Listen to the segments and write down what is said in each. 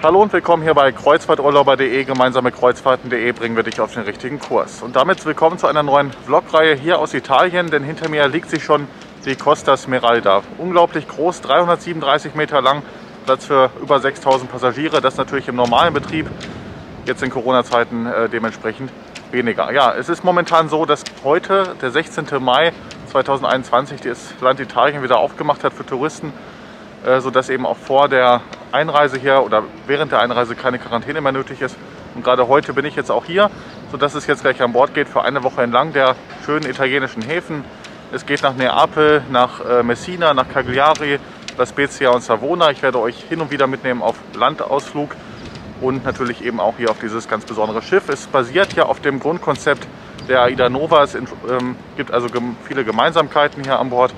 Hallo und willkommen hier bei Kreuzfahrturlauber.de. Gemeinsam mit Kreuzfahrten.de bringen wir dich auf den richtigen Kurs. Und damit willkommen zu einer neuen Vlogreihe hier aus Italien, denn hinter mir liegt sich schon die Costa Smeralda. Unglaublich groß, 337 Meter lang, Platz für über 6000 Passagiere. Das natürlich im normalen Betrieb, jetzt in Corona-Zeiten äh, dementsprechend weniger. Ja, es ist momentan so, dass heute, der 16. Mai 2021, das Land Italien wieder aufgemacht hat für Touristen, sodass eben auch vor der Einreise hier oder während der Einreise keine Quarantäne mehr nötig ist. Und gerade heute bin ich jetzt auch hier, sodass es jetzt gleich an Bord geht für eine Woche entlang der schönen italienischen Häfen. Es geht nach Neapel, nach äh, Messina, nach Cagliari, La Spezia und Savona. Ich werde euch hin und wieder mitnehmen auf Landausflug und natürlich eben auch hier auf dieses ganz besondere Schiff. Es basiert ja auf dem Grundkonzept der Aida Nova. Es ähm, gibt also viele Gemeinsamkeiten hier an Bord,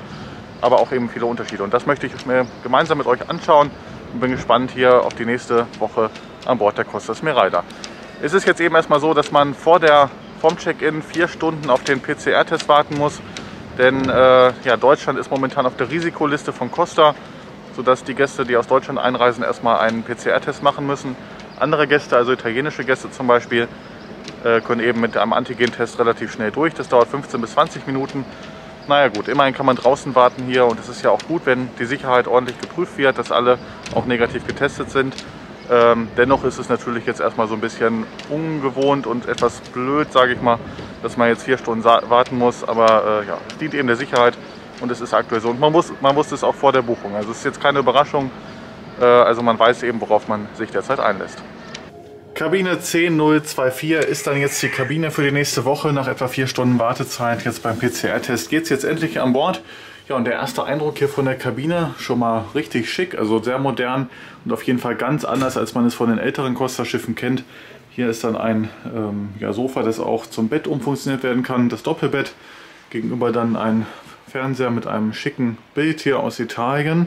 aber auch eben viele Unterschiede. Und das möchte ich mir gemeinsam mit euch anschauen und bin gespannt hier auf die nächste Woche an Bord der Costa Smeralda. Es ist jetzt eben erstmal so, dass man vor der, vom Check-in vier Stunden auf den PCR-Test warten muss. Denn äh, ja, Deutschland ist momentan auf der Risikoliste von Costa, sodass die Gäste, die aus Deutschland einreisen, erstmal einen PCR-Test machen müssen. Andere Gäste, also italienische Gäste zum Beispiel, äh, können eben mit einem Antigen-Test relativ schnell durch. Das dauert 15 bis 20 Minuten. Naja gut, immerhin kann man draußen warten hier und es ist ja auch gut, wenn die Sicherheit ordentlich geprüft wird, dass alle auch negativ getestet sind. Ähm, dennoch ist es natürlich jetzt erstmal so ein bisschen ungewohnt und etwas blöd, sage ich mal, dass man jetzt vier Stunden warten muss. Aber äh, ja, dient eben der Sicherheit und es ist aktuell so. Und man, muss, man wusste es auch vor der Buchung. Also es ist jetzt keine Überraschung. Äh, also man weiß eben, worauf man sich derzeit einlässt. Kabine 10024 ist dann jetzt die Kabine für die nächste Woche. Nach etwa vier Stunden Wartezeit jetzt beim PCR-Test geht es jetzt endlich an Bord. Ja, und der erste Eindruck hier von der Kabine schon mal richtig schick, also sehr modern und auf jeden Fall ganz anders, als man es von den älteren Costa-Schiffen kennt. Hier ist dann ein ähm, ja, Sofa, das auch zum Bett umfunktioniert werden kann, das Doppelbett. Gegenüber dann ein Fernseher mit einem schicken Bild hier aus Italien.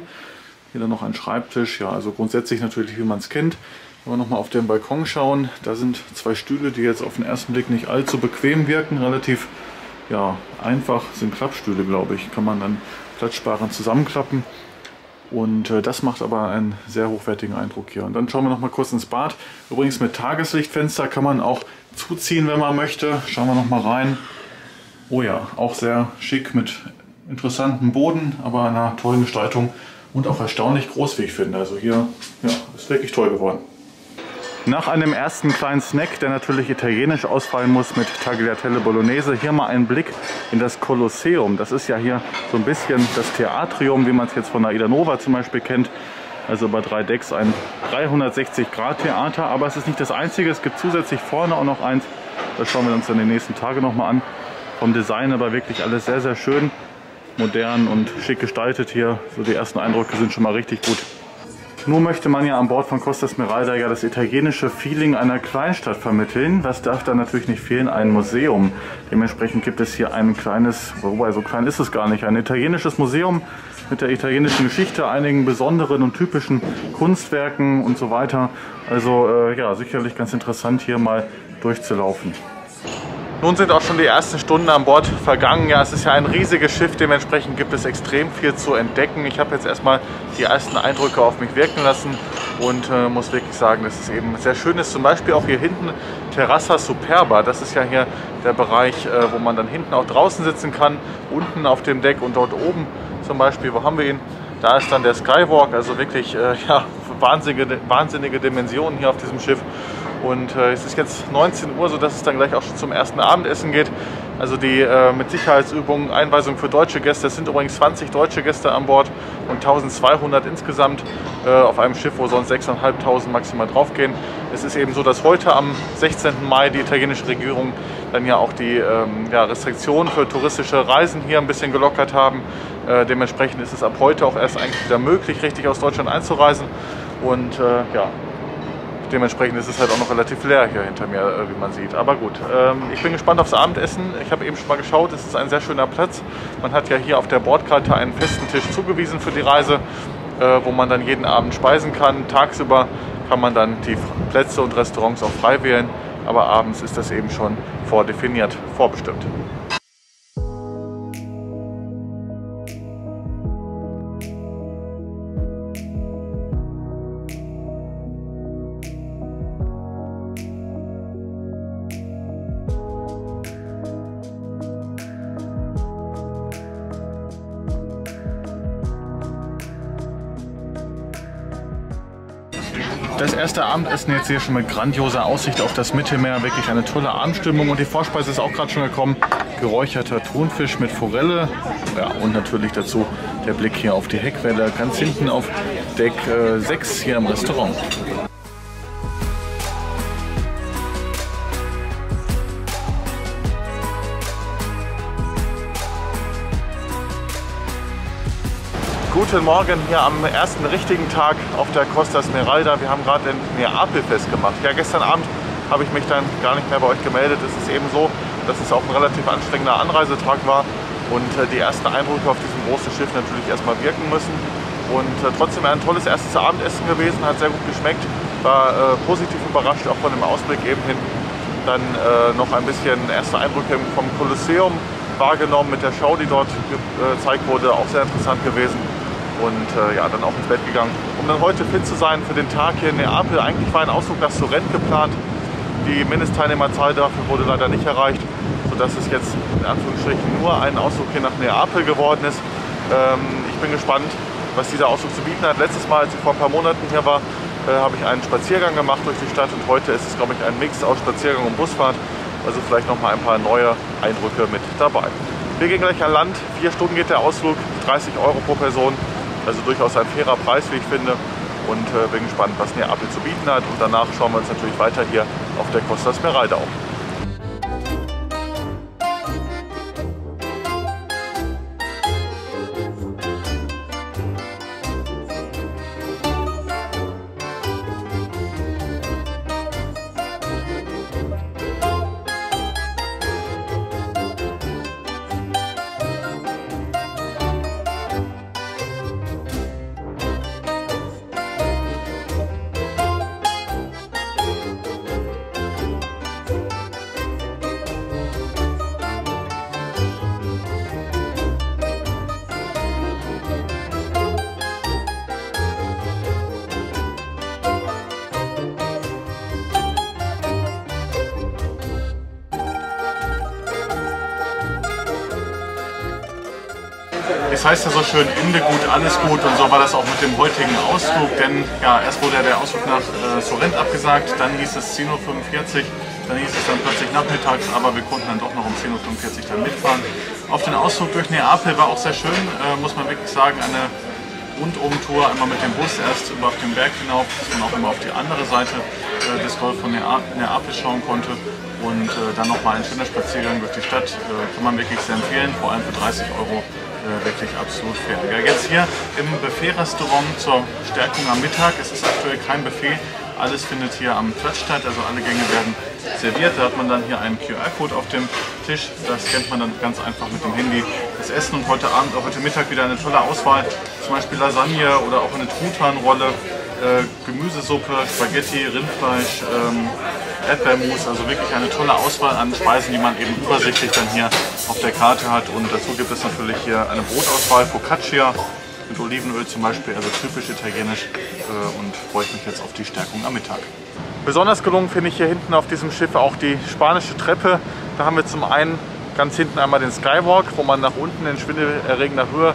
Hier dann noch ein Schreibtisch, ja, also grundsätzlich natürlich, wie man es kennt. Wenn wir nochmal auf den Balkon schauen, da sind zwei Stühle, die jetzt auf den ersten Blick nicht allzu bequem wirken. Relativ ja, einfach sind Klappstühle, glaube ich. Kann man dann platzsparend zusammenklappen. Und äh, das macht aber einen sehr hochwertigen Eindruck hier. Und dann schauen wir noch mal kurz ins Bad. Übrigens mit Tageslichtfenster kann man auch zuziehen, wenn man möchte. Schauen wir noch mal rein. Oh ja, auch sehr schick mit interessantem Boden, aber einer tollen Gestaltung und auch erstaunlich groß, wie ich finde. Also hier ja, ist wirklich toll geworden. Nach einem ersten kleinen Snack, der natürlich italienisch ausfallen muss mit Tagliatelle Bolognese, hier mal ein Blick in das Kolosseum. Das ist ja hier so ein bisschen das Theatrium, wie man es jetzt von der Ida Nova zum Beispiel kennt. Also bei drei Decks ein 360-Grad-Theater, aber es ist nicht das einzige. Es gibt zusätzlich vorne auch noch eins. Das schauen wir uns dann die nächsten Tage nochmal an. Vom Design aber wirklich alles sehr, sehr schön, modern und schick gestaltet hier. So die ersten Eindrücke sind schon mal richtig gut. Nur möchte man ja an Bord von Costa Smeralda ja das italienische Feeling einer Kleinstadt vermitteln. Was darf da natürlich nicht fehlen? Ein Museum. Dementsprechend gibt es hier ein kleines, wobei so klein ist es gar nicht, ein italienisches Museum mit der italienischen Geschichte, einigen besonderen und typischen Kunstwerken und so weiter. Also äh, ja, sicherlich ganz interessant hier mal durchzulaufen. Nun sind auch schon die ersten Stunden an Bord vergangen. Ja, es ist ja ein riesiges Schiff, dementsprechend gibt es extrem viel zu entdecken. Ich habe jetzt erstmal die ersten Eindrücke auf mich wirken lassen und äh, muss wirklich sagen, dass es eben sehr schön ist. Zum Beispiel auch hier hinten Terrassa Superba. Das ist ja hier der Bereich, äh, wo man dann hinten auch draußen sitzen kann, unten auf dem Deck und dort oben zum Beispiel, wo haben wir ihn? Da ist dann der Skywalk, also wirklich äh, ja, wahnsinnige, wahnsinnige Dimensionen hier auf diesem Schiff. Und äh, es ist jetzt 19 Uhr, sodass es dann gleich auch schon zum ersten Abendessen geht. Also die äh, mit Sicherheitsübungen, Einweisung für deutsche Gäste. Es sind übrigens 20 deutsche Gäste an Bord und 1200 insgesamt äh, auf einem Schiff, wo sonst 6.500 maximal draufgehen. Es ist eben so, dass heute am 16. Mai die italienische Regierung dann ja auch die ähm, ja, Restriktionen für touristische Reisen hier ein bisschen gelockert haben. Äh, dementsprechend ist es ab heute auch erst eigentlich wieder möglich, richtig aus Deutschland einzureisen. Und äh, ja, dementsprechend ist es halt auch noch relativ leer hier hinter mir, äh, wie man sieht. Aber gut, ähm, ich bin gespannt aufs Abendessen. Ich habe eben schon mal geschaut, es ist ein sehr schöner Platz. Man hat ja hier auf der Bordkarte einen festen Tisch zugewiesen für die Reise, äh, wo man dann jeden Abend speisen kann. Tagsüber kann man dann die Plätze und Restaurants auch frei wählen, aber abends ist das eben schon vordefiniert, vorbestimmt. Erste Abendessen jetzt hier schon mit grandioser Aussicht auf das Mittelmeer. Wirklich eine tolle Abendstimmung. Und die Vorspeise ist auch gerade schon gekommen. Geräucherter Thunfisch mit Forelle. Ja, und natürlich dazu der Blick hier auf die Heckwelle. Ganz hinten auf Deck äh, 6 hier im Restaurant. Guten Morgen hier am ersten richtigen Tag auf der Costa Smeralda. Wir haben gerade in Neapel festgemacht. Ja, gestern Abend habe ich mich dann gar nicht mehr bei euch gemeldet. Es ist eben so, dass es auch ein relativ anstrengender Anreisetag war und äh, die ersten Eindrücke auf diesem großen Schiff natürlich erstmal wirken müssen. Und äh, trotzdem ein tolles erstes Abendessen gewesen, hat sehr gut geschmeckt, war äh, positiv überrascht, auch von dem Ausblick eben hin. Dann äh, noch ein bisschen erste Eindrücke vom Kolosseum wahrgenommen mit der Show, die dort äh, gezeigt wurde, auch sehr interessant gewesen und äh, ja, dann auch ins Bett gegangen, um dann heute fit zu sein für den Tag hier in Neapel. Eigentlich war ein Ausflug nach Sorrent geplant. Die Mindestteilnehmerzahl dafür wurde leider nicht erreicht, sodass es jetzt in Anführungsstrichen nur ein Ausflug hier nach Neapel geworden ist. Ähm, ich bin gespannt, was dieser Ausflug zu bieten hat. Letztes Mal, als ich vor ein paar Monaten hier war, äh, habe ich einen Spaziergang gemacht durch die Stadt und heute ist es, glaube ich, ein Mix aus Spaziergang und Busfahrt. Also vielleicht noch mal ein paar neue Eindrücke mit dabei. Wir gehen gleich an Land. Vier Stunden geht der Ausflug, 30 Euro pro Person. Also durchaus ein fairer Preis, wie ich finde. Und äh, bin gespannt, was Neapel zu bieten hat. Und danach schauen wir uns natürlich weiter hier auf der Costa Smeralda um. Es heißt ja so schön, Ende gut, alles gut. Und so war das auch mit dem heutigen Ausflug, denn ja, erst wurde der Ausflug nach äh, Sorrent abgesagt, dann hieß es 10.45 Uhr, dann hieß es dann plötzlich nachmittags, aber wir konnten dann doch noch um 10.45 Uhr dann mitfahren. Auf den Ausflug durch Neapel war auch sehr schön, äh, muss man wirklich sagen, eine Rundumtour, einmal mit dem Bus. Erst über auf den Berg hinauf, dass man auch immer auf die andere Seite äh, des Golf von Neapel schauen konnte. Und äh, dann nochmal ein schöner Spaziergang durch die Stadt, äh, kann man wirklich sehr empfehlen, vor allem für 30 Euro äh, wirklich absolut fair. Ja, jetzt hier im Buffet-Restaurant zur Stärkung am Mittag. Es ist aktuell kein Buffet. Alles findet hier am Platz statt, also alle Gänge werden serviert. Da hat man dann hier einen QR-Code auf dem Tisch. Das kennt man dann ganz einfach mit dem Handy. Das Essen und heute Abend, auch heute Mittag wieder eine tolle Auswahl. Zum Beispiel Lasagne oder auch eine Truthahnrolle äh, Gemüsesuppe, Spaghetti, Rindfleisch, ähm, Erdbeermus, also wirklich eine tolle Auswahl an Speisen, die man eben übersichtlich dann hier auf der Karte hat. Und dazu gibt es natürlich hier eine Brotauswahl, Focaccia mit Olivenöl zum Beispiel, also typisch italienisch äh, und freue ich mich jetzt auf die Stärkung am Mittag. Besonders gelungen finde ich hier hinten auf diesem Schiff auch die spanische Treppe. Da haben wir zum einen ganz hinten einmal den Skywalk, wo man nach unten in schwindelerregender Höhe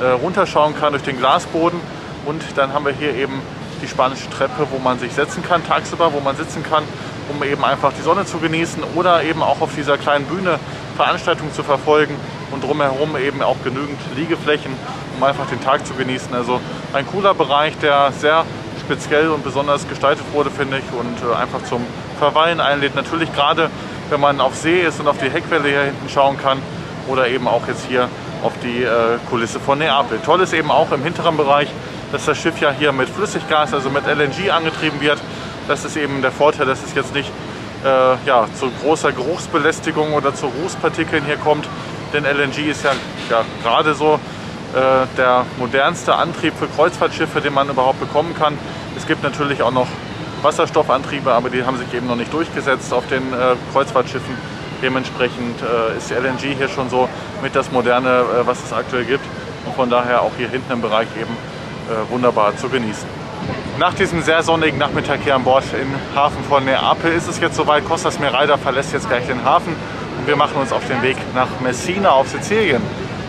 äh, runterschauen kann durch den Glasboden. Und dann haben wir hier eben die spanische Treppe, wo man sich setzen kann tagsüber, wo man sitzen kann, um eben einfach die Sonne zu genießen oder eben auch auf dieser kleinen Bühne Veranstaltungen zu verfolgen und drumherum eben auch genügend Liegeflächen, um einfach den Tag zu genießen. Also ein cooler Bereich, der sehr speziell und besonders gestaltet wurde, finde ich, und äh, einfach zum Verweilen einlädt. Natürlich gerade, wenn man auf See ist und auf die Heckwelle hier hinten schauen kann oder eben auch jetzt hier auf die äh, Kulisse von Neapel. Toll ist eben auch im hinteren Bereich, dass das Schiff ja hier mit Flüssiggas, also mit LNG angetrieben wird. Das ist eben der Vorteil, dass es jetzt nicht äh, ja, zu großer Geruchsbelästigung oder zu Rußpartikeln hier kommt. Denn LNG ist ja, ja gerade so äh, der modernste Antrieb für Kreuzfahrtschiffe, den man überhaupt bekommen kann. Es gibt natürlich auch noch Wasserstoffantriebe, aber die haben sich eben noch nicht durchgesetzt auf den äh, Kreuzfahrtschiffen. Dementsprechend äh, ist LNG hier schon so mit das Moderne, äh, was es aktuell gibt. Und von daher auch hier hinten im Bereich eben wunderbar zu genießen. Nach diesem sehr sonnigen Nachmittag hier an Bord im Hafen von Neapel ist es jetzt soweit. Costa Smeralda verlässt jetzt gleich den Hafen und wir machen uns auf den Weg nach Messina auf Sizilien,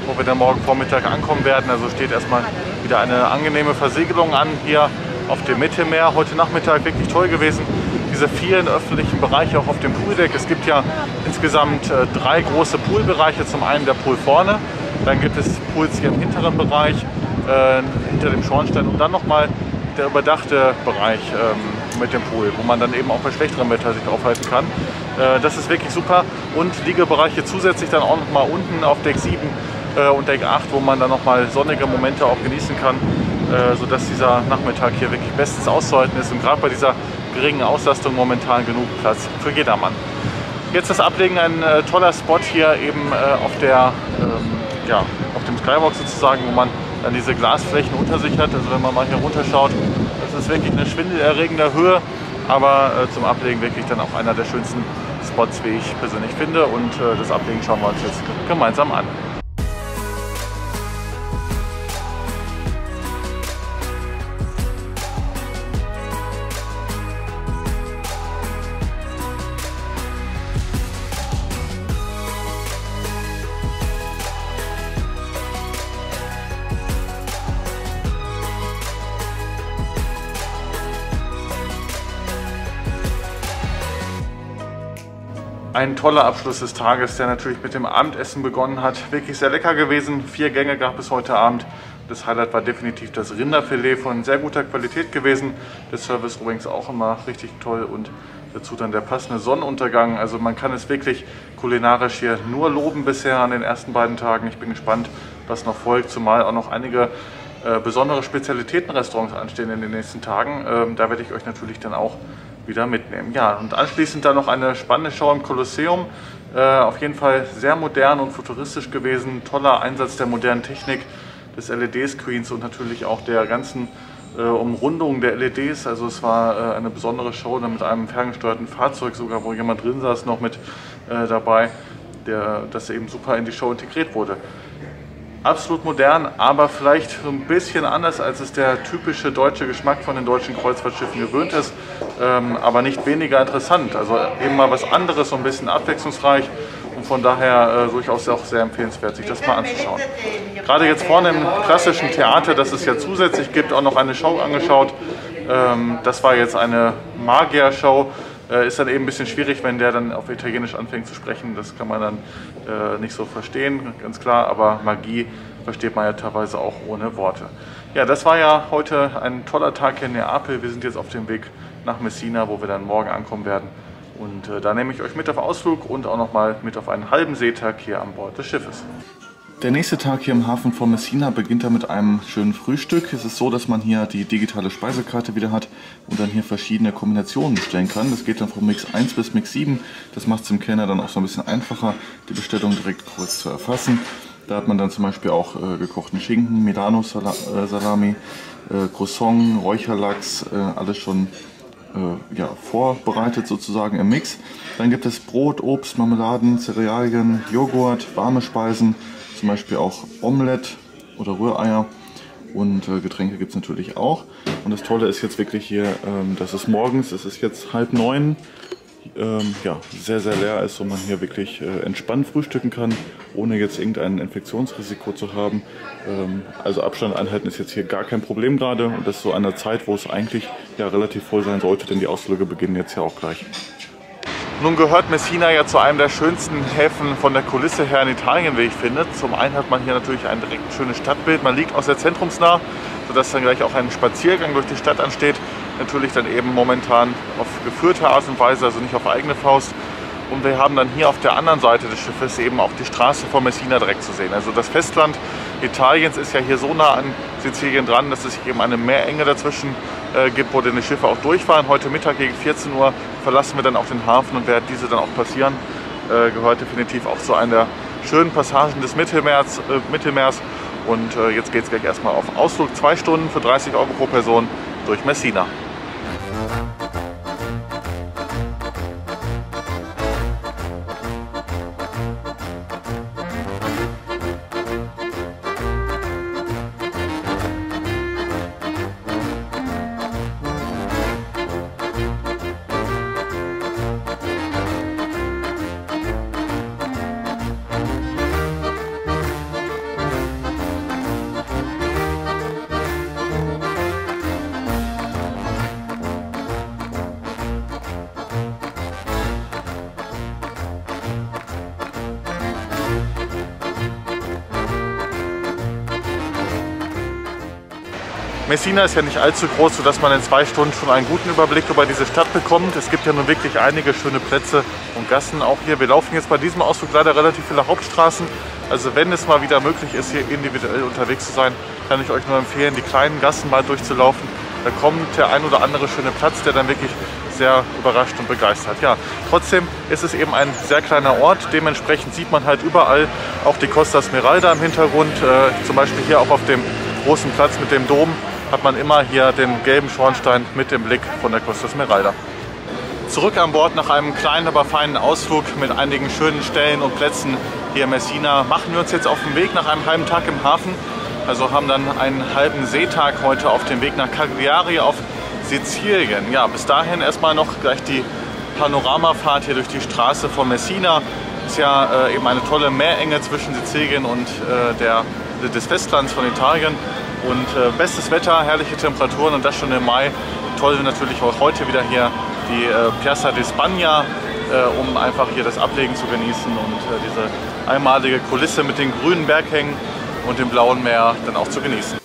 wo wir dann morgen Vormittag ankommen werden. Also steht erstmal wieder eine angenehme Versiegelung an hier auf dem Mittelmeer. Heute Nachmittag wirklich toll gewesen. Diese vielen öffentlichen Bereiche auch auf dem Pooldeck. Es gibt ja insgesamt äh, drei große Poolbereiche. Zum einen der Pool vorne, dann gibt es Pools hier im hinteren Bereich, äh, hinter dem Schornstein und dann nochmal der überdachte Bereich ähm, mit dem Pool, wo man dann eben auch bei schlechterem Wetter sich aufhalten kann. Äh, das ist wirklich super und Liegebereiche zusätzlich dann auch nochmal unten auf Deck 7 äh, und Deck 8, wo man dann nochmal sonnige Momente auch genießen kann, äh, sodass dieser Nachmittag hier wirklich bestens auszuhalten ist und gerade bei dieser geringen Auslastung momentan genug Platz für jedermann. Jetzt das Ablegen, ein äh, toller Spot hier eben äh, auf, der, ähm, ja, auf dem Skywalk sozusagen, wo man dann diese Glasflächen unter sich hat. Also wenn man mal hier runterschaut, das ist wirklich eine schwindelerregende Höhe, aber äh, zum Ablegen wirklich dann auch einer der schönsten Spots, wie ich persönlich finde. Und äh, das Ablegen schauen wir uns jetzt gemeinsam an. Ein toller Abschluss des Tages, der natürlich mit dem Abendessen begonnen hat. Wirklich sehr lecker gewesen. Vier Gänge gab es heute Abend. Das Highlight war definitiv das Rinderfilet von sehr guter Qualität gewesen. Der Service übrigens auch immer richtig toll und dazu dann der passende Sonnenuntergang. Also man kann es wirklich kulinarisch hier nur loben bisher an den ersten beiden Tagen. Ich bin gespannt, was noch folgt, zumal auch noch einige äh, besondere Spezialitätenrestaurants anstehen in den nächsten Tagen. Ähm, da werde ich euch natürlich dann auch wieder mitnehmen. Ja, und anschließend dann noch eine spannende Show im Kolosseum. Äh, auf jeden Fall sehr modern und futuristisch gewesen. Toller Einsatz der modernen Technik des LED-Screens und natürlich auch der ganzen äh, Umrundung der LEDs. Also es war äh, eine besondere Show mit einem ferngesteuerten Fahrzeug sogar, wo jemand drin saß, noch mit äh, dabei, der, das eben super in die Show integriert wurde absolut modern, aber vielleicht so ein bisschen anders, als es der typische deutsche Geschmack von den deutschen Kreuzfahrtschiffen gewöhnt ist, ähm, aber nicht weniger interessant. Also eben mal was anderes, so ein bisschen abwechslungsreich und von daher äh, durchaus auch sehr empfehlenswert, sich das mal anzuschauen. Gerade jetzt vorne im klassischen Theater, das es ja zusätzlich gibt, auch noch eine Show angeschaut. Ähm, das war jetzt eine Magier-Show äh, ist dann eben ein bisschen schwierig, wenn der dann auf Italienisch anfängt zu sprechen. Das kann man dann äh, nicht so verstehen, ganz klar. Aber Magie versteht man ja teilweise auch ohne Worte. Ja, das war ja heute ein toller Tag hier in Neapel. Wir sind jetzt auf dem Weg nach Messina, wo wir dann morgen ankommen werden. Und äh, da nehme ich euch mit auf Ausflug und auch nochmal mit auf einen halben Seetag hier an Bord des Schiffes. Der nächste Tag hier im Hafen von Messina beginnt dann mit einem schönen Frühstück. Es ist so, dass man hier die digitale Speisekarte wieder hat und dann hier verschiedene Kombinationen bestellen kann. Das geht dann von Mix 1 bis Mix 7. Das macht es dem Kellner dann auch so ein bisschen einfacher, die Bestellung direkt kurz zu erfassen. Da hat man dann zum Beispiel auch äh, gekochten Schinken, Medano-Salami, äh, Croissant, Räucherlachs, äh, alles schon äh, ja, vorbereitet sozusagen im Mix. Dann gibt es Brot, Obst, Marmeladen, Cerealien, Joghurt, warme Speisen, zum Beispiel auch Omelette oder Rühreier und äh, Getränke gibt es natürlich auch. Und das Tolle ist jetzt wirklich hier, ähm, dass es morgens, es ist jetzt halb neun, ähm, ja, sehr, sehr leer ist und man hier wirklich äh, entspannt frühstücken kann, ohne jetzt irgendein Infektionsrisiko zu haben. Ähm, also Abstand einhalten ist jetzt hier gar kein Problem gerade und das ist so eine Zeit, wo es eigentlich ja relativ voll sein sollte, denn die Ausflüge beginnen jetzt ja auch gleich. Nun gehört Messina ja zu einem der schönsten Häfen von der Kulisse her in Italien, wie ich finde. Zum einen hat man hier natürlich ein direkt schönes Stadtbild. Man liegt auch sehr zentrumsnah, sodass dann gleich auch ein Spaziergang durch die Stadt ansteht. Natürlich dann eben momentan auf geführte Art und Weise, also nicht auf eigene Faust. Und wir haben dann hier auf der anderen Seite des Schiffes eben auch die Straße von Messina direkt zu sehen. Also das Festland Italiens ist ja hier so nah an Sizilien dran, dass es eben eine Meerenge dazwischen äh, gibt, wo die Schiffe auch durchfahren. Heute Mittag gegen 14 Uhr verlassen wir dann auch den Hafen und werden diese dann auch passieren. Äh, gehört definitiv auch zu einer der schönen Passagen des Mittelmeers. Äh, Mittelmeers. Und äh, jetzt geht es gleich erstmal auf Ausflug. Zwei Stunden für 30 Euro pro Person durch Messina. Messina ist ja nicht allzu groß, sodass man in zwei Stunden schon einen guten Überblick über diese Stadt bekommt. Es gibt ja nun wirklich einige schöne Plätze und Gassen auch hier. Wir laufen jetzt bei diesem Ausflug leider relativ viele Hauptstraßen. Also wenn es mal wieder möglich ist, hier individuell unterwegs zu sein, kann ich euch nur empfehlen, die kleinen Gassen mal durchzulaufen. Da kommt der ein oder andere schöne Platz, der dann wirklich sehr überrascht und begeistert. Ja, trotzdem ist es eben ein sehr kleiner Ort. Dementsprechend sieht man halt überall auch die Costa Smeralda im Hintergrund. Äh, zum Beispiel hier auch auf dem großen Platz mit dem Dom hat man immer hier den gelben Schornstein mit dem Blick von der Costa Smeralda. Zurück an Bord nach einem kleinen, aber feinen Ausflug mit einigen schönen Stellen und Plätzen hier in Messina machen wir uns jetzt auf den Weg nach einem halben Tag im Hafen. Also haben dann einen halben Seetag heute auf dem Weg nach Cagliari auf Sizilien. Ja, bis dahin erstmal noch gleich die Panoramafahrt hier durch die Straße von Messina. Ist ja äh, eben eine tolle Meerenge zwischen Sizilien und äh, der, des Festlands von Italien. Und äh, bestes Wetter, herrliche Temperaturen und das schon im Mai. Toll natürlich auch heute wieder hier die äh, Piazza di Spagna, äh, um einfach hier das Ablegen zu genießen und äh, diese einmalige Kulisse mit den grünen Berghängen und dem blauen Meer dann auch zu genießen.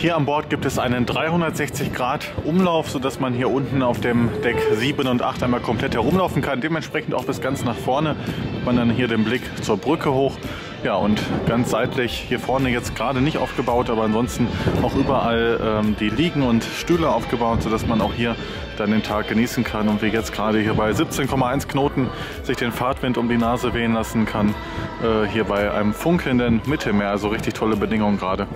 Hier an Bord gibt es einen 360 Grad Umlauf, sodass man hier unten auf dem Deck 7 und 8 einmal komplett herumlaufen kann. Dementsprechend auch bis ganz nach vorne hat man dann hier den Blick zur Brücke hoch. Ja, und ganz seitlich hier vorne jetzt gerade nicht aufgebaut, aber ansonsten auch überall ähm, die Liegen und Stühle aufgebaut, sodass man auch hier dann den Tag genießen kann und wie jetzt gerade hier bei 17,1 Knoten sich den Fahrtwind um die Nase wehen lassen kann. Äh, hier bei einem funkelnden Mittelmeer, also richtig tolle Bedingungen gerade.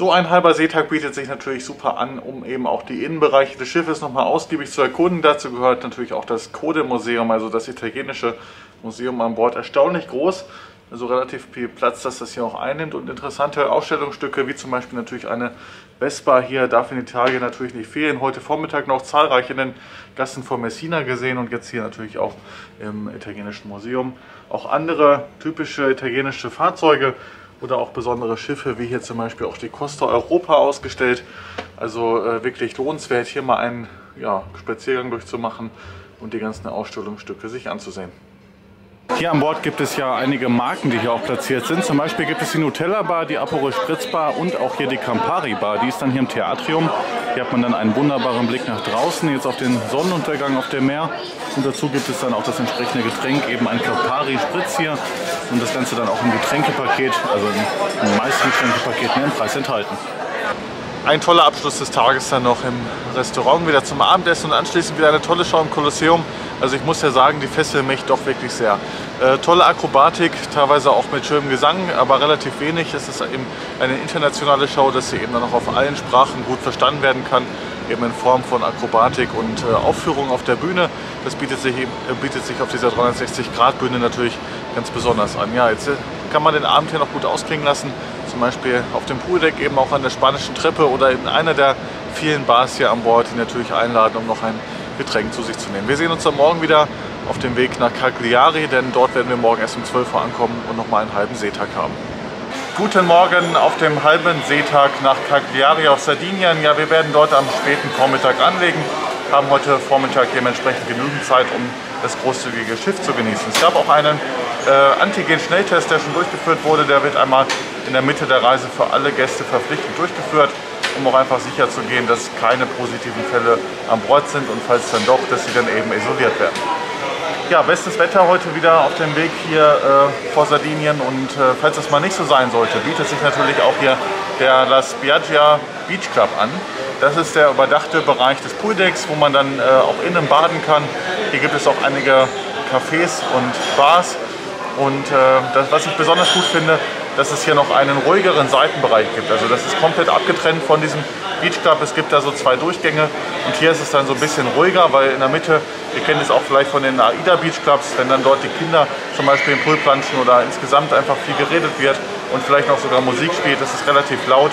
So ein halber Seetag bietet sich natürlich super an, um eben auch die Innenbereiche des Schiffes nochmal ausgiebig zu erkunden. Dazu gehört natürlich auch das Code-Museum, also das italienische Museum an Bord. Erstaunlich groß, also relativ viel Platz, dass das hier auch einnimmt und interessante Ausstellungsstücke, wie zum Beispiel natürlich eine Vespa hier, darf in Italien natürlich nicht fehlen. Heute Vormittag noch zahlreich in den Gassen von Messina gesehen und jetzt hier natürlich auch im italienischen Museum. Auch andere typische italienische Fahrzeuge, oder auch besondere Schiffe, wie hier zum Beispiel auch die Costa Europa ausgestellt. Also äh, wirklich lohnenswert, hier mal einen ja, Spaziergang durchzumachen und die ganzen Ausstellungsstücke sich anzusehen. Hier an Bord gibt es ja einige Marken, die hier auch platziert sind. Zum Beispiel gibt es die Nutella Bar, die Aperol Spritz Bar und auch hier die Campari Bar. Die ist dann hier im Theatrium. Hier hat man dann einen wunderbaren Blick nach draußen, jetzt auf den Sonnenuntergang auf dem Meer. Und dazu gibt es dann auch das entsprechende Getränk, eben ein Campari Spritz hier. Und das Ganze dann auch im Getränkepaket, also im meisten Getränkepaketen im Preis enthalten. Ein toller Abschluss des Tages dann noch im Restaurant, wieder zum Abendessen und anschließend wieder eine tolle Show im Kolosseum. Also ich muss ja sagen, die fesseln mich doch wirklich sehr. Äh, tolle Akrobatik, teilweise auch mit schönem Gesang, aber relativ wenig. Es ist eben eine internationale Show, dass sie eben dann auch auf allen Sprachen gut verstanden werden kann, eben in Form von Akrobatik und äh, Aufführung auf der Bühne. Das bietet sich, eben, äh, bietet sich auf dieser 360-Grad-Bühne natürlich ganz besonders an. Ja, jetzt kann man den Abend hier noch gut ausklingen lassen, zum Beispiel auf dem Pooldeck, eben auch an der spanischen Treppe oder in einer der vielen Bars hier an Bord, die natürlich einladen, um noch ein Getränk zu sich zu nehmen. Wir sehen uns dann morgen wieder auf dem Weg nach Cagliari, denn dort werden wir morgen erst um 12 Uhr ankommen und nochmal einen halben Seetag haben. Guten Morgen auf dem halben Seetag nach Cagliari auf Sardinien. Ja, wir werden dort am späten Vormittag anlegen, haben heute Vormittag dementsprechend genügend Zeit, um das großzügige Schiff zu genießen. Es gab auch einen äh, Antigen-Schnelltest, der schon durchgeführt wurde. Der wird einmal in der Mitte der Reise für alle Gäste verpflichtend durchgeführt. um auch einfach sicher zu gehen, dass keine positiven Fälle an Bord sind und falls dann doch, dass sie dann eben isoliert werden. Ja, bestes Wetter heute wieder auf dem Weg hier äh, vor Sardinien und äh, falls das mal nicht so sein sollte, bietet sich natürlich auch hier der La Spiaggia Beach Club an. Das ist der überdachte Bereich des Pooldecks, wo man dann äh, auch innen baden kann. Hier gibt es auch einige Cafés und Bars und äh, das, was ich besonders gut finde, dass es hier noch einen ruhigeren Seitenbereich gibt. Also das ist komplett abgetrennt von diesem Beach Club. Es gibt da so zwei Durchgänge und hier ist es dann so ein bisschen ruhiger, weil in der Mitte, ihr kennt es auch vielleicht von den AIDA Beach Clubs, wenn dann dort die Kinder zum Beispiel im Pool planschen oder insgesamt einfach viel geredet wird und vielleicht noch sogar Musik spielt, das ist relativ laut.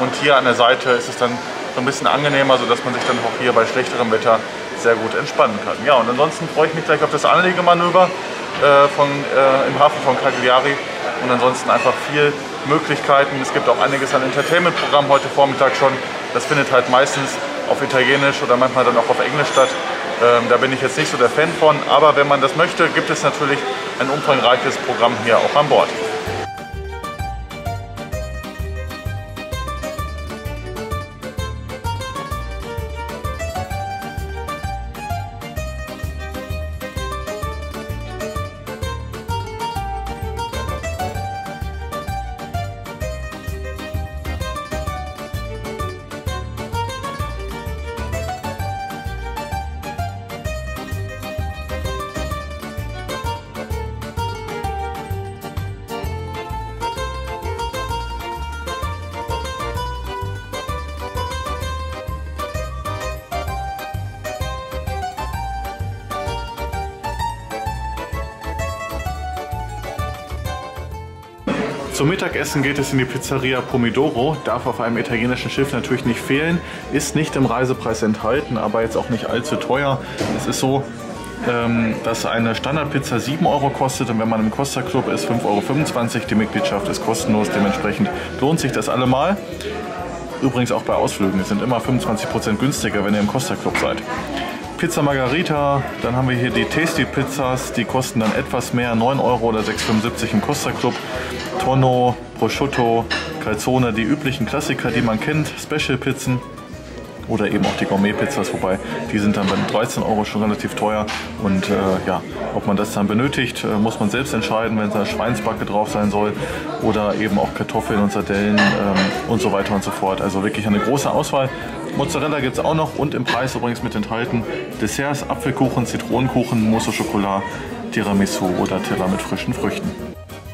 Und hier an der Seite ist es dann so ein bisschen angenehmer, sodass man sich dann auch hier bei schlechterem Wetter sehr gut entspannen kann. Ja, und ansonsten freue ich mich gleich auf das Anlegemanöver äh, von, äh, im Hafen von Cagliari und ansonsten einfach viel Möglichkeiten. Es gibt auch einiges an Entertainment-Programm heute Vormittag schon. Das findet halt meistens auf Italienisch oder manchmal dann auch auf Englisch statt. Ähm, da bin ich jetzt nicht so der Fan von, aber wenn man das möchte, gibt es natürlich ein umfangreiches Programm hier auch an Bord. Mittagessen geht es in die Pizzeria Pomidoro, darf auf einem italienischen Schiff natürlich nicht fehlen, ist nicht im Reisepreis enthalten, aber jetzt auch nicht allzu teuer. Es ist so, ähm, dass eine Standardpizza 7 Euro kostet und wenn man im Costa Club ist 5,25 Euro. Die Mitgliedschaft ist kostenlos, dementsprechend lohnt sich das allemal. Übrigens auch bei Ausflügen, die sind immer 25% günstiger, wenn ihr im Costa Club seid. Pizza Margarita, dann haben wir hier die Tasty Pizzas, die kosten dann etwas mehr, 9 Euro oder 6,75 im Costa Club. Tonno, Prosciutto, Calzone, die üblichen Klassiker, die man kennt, Special-Pizzen oder eben auch die Gourmet-Pizzas, wobei die sind dann bei 13 Euro schon relativ teuer und äh, ja, ob man das dann benötigt, äh, muss man selbst entscheiden, wenn da Schweinsbacke drauf sein soll oder eben auch Kartoffeln und Sardellen ähm, und so weiter und so fort. Also wirklich eine große Auswahl. Mozzarella gibt es auch noch und im Preis übrigens mit enthalten Desserts, Apfelkuchen, Zitronenkuchen, Mousse au Chocolat, Tiramisu oder Teller mit frischen Früchten.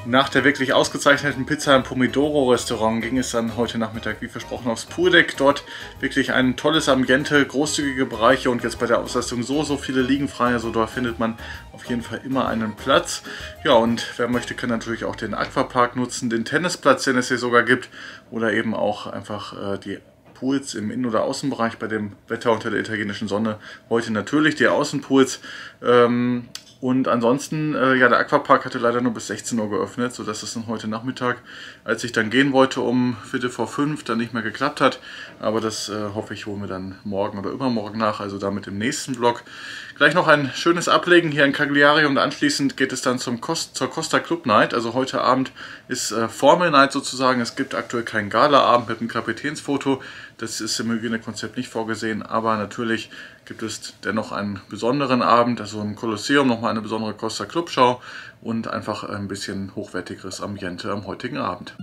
Nach der wirklich ausgezeichneten Pizza im Pomodoro Restaurant ging es dann heute Nachmittag wie versprochen aufs Pooldeck. Dort wirklich ein tolles Ambiente, großzügige Bereiche und jetzt bei der Auslastung so, so viele liegen frei. Also dort findet man auf jeden Fall immer einen Platz. Ja und wer möchte kann natürlich auch den Aquapark nutzen, den Tennisplatz, den es hier sogar gibt oder eben auch einfach äh, die Pools im Innen- oder Außenbereich bei dem Wetter unter der italienischen Sonne. Heute natürlich die Außenpools. Ähm, und ansonsten, äh, ja, der Aquapark hatte leider nur bis 16 Uhr geöffnet, sodass es dann heute Nachmittag, als ich dann gehen wollte, um Viertel vor fünf, dann nicht mehr geklappt hat. Aber das äh, hoffe ich, holen wir dann morgen oder übermorgen nach, also damit im nächsten Vlog. Gleich noch ein schönes Ablegen hier in Cagliari und anschließend geht es dann zum Cost, zur Costa Club Night. Also heute Abend ist äh, Formel Night sozusagen. Es gibt aktuell keinen Galaabend mit einem Kapitänsfoto. Das ist im Hygienekonzept nicht vorgesehen, aber natürlich gibt es dennoch einen besonderen Abend, also im Kolosseum nochmal eine besondere Costa Club Show und einfach ein bisschen hochwertigeres Ambiente am heutigen Abend.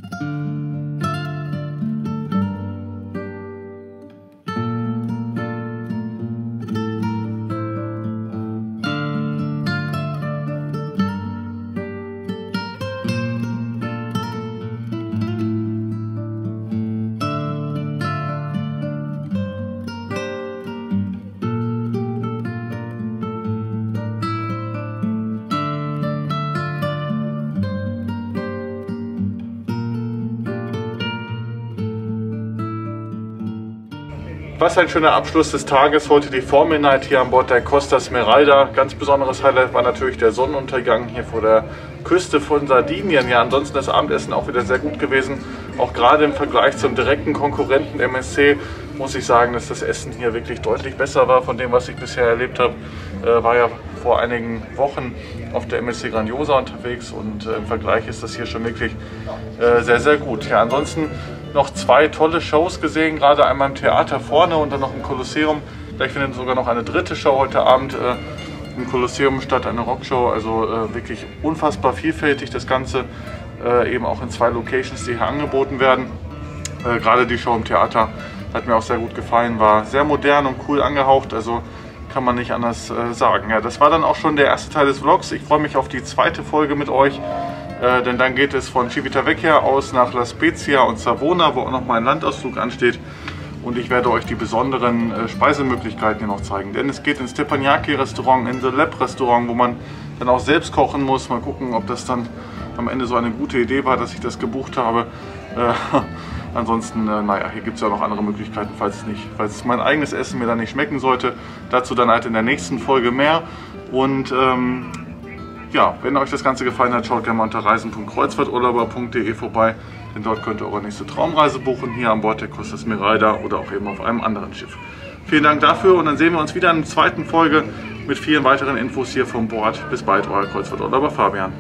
Was ein schöner Abschluss des Tages. Heute die Formel Night hier an Bord der Costa Smeralda. Ganz besonderes Highlight war natürlich der Sonnenuntergang hier vor der Küste von Sardinien. Ja, ansonsten das Abendessen auch wieder sehr gut gewesen. Auch gerade im Vergleich zum direkten Konkurrenten MSC muss ich sagen, dass das Essen hier wirklich deutlich besser war von dem, was ich bisher erlebt habe. Äh, war ja vor einigen Wochen auf der MSC Grandiosa unterwegs und äh, im Vergleich ist das hier schon wirklich äh, sehr, sehr gut. Ja, ansonsten noch zwei tolle Shows gesehen, gerade einmal im Theater vorne und dann noch im Kolosseum. Gleich findet sogar noch eine dritte Show heute Abend äh, im Kolosseum statt, eine Rockshow. Also äh, wirklich unfassbar vielfältig das Ganze, äh, eben auch in zwei Locations, die hier angeboten werden. Äh, gerade die Show im Theater hat mir auch sehr gut gefallen, war sehr modern und cool angehaucht. Also kann man nicht anders äh, sagen. Ja, das war dann auch schon der erste Teil des Vlogs. Ich freue mich auf die zweite Folge mit euch. Äh, denn dann geht es von Civitavecchia aus nach La Spezia und Savona, wo auch noch mal ein Landausflug ansteht. Und ich werde euch die besonderen äh, Speisemöglichkeiten hier noch zeigen. Denn es geht ins Stepaniaki Restaurant, in The Lab Restaurant, wo man dann auch selbst kochen muss. Mal gucken, ob das dann am Ende so eine gute Idee war, dass ich das gebucht habe. Äh, ansonsten, äh, naja, hier gibt es ja noch andere Möglichkeiten, falls nicht, falls mein eigenes Essen mir dann nicht schmecken sollte. Dazu dann halt in der nächsten Folge mehr. Und ähm, ja, wenn euch das Ganze gefallen hat, schaut gerne mal unter reisen.kreuzfahrturlauber.de vorbei, denn dort könnt ihr eure nächste Traumreise buchen, hier an Bord der Costa Smeralda oder auch eben auf einem anderen Schiff. Vielen Dank dafür und dann sehen wir uns wieder in der zweiten Folge mit vielen weiteren Infos hier vom Bord. Bis bald, euer Kreuzfahrturlauber Fabian.